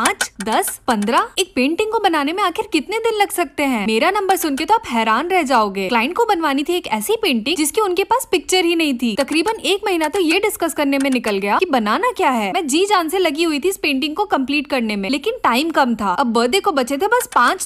पाँच, दस, पंद्रह। एक पेंटिंग को बनाने में आखिर कितने दिन लग सकते हैं? मेरा नंबर सुन के तो आप हैरान रह जाओगे। क्लाइंट को बनवानी थी एक ऐसी पेंटिंग जिसकी उनके पास पिक्चर ही नहीं थी। तकरीबन एक महीना तो ये डिस्कस करने में निकल गया कि बनाना क्या है। मैं जी जान से लगी हुई थी इस पेंटिंग को कंप्लीट करने में, लेकिन टाइम कम था। अब बर्थडे को बचे थे बस पाँच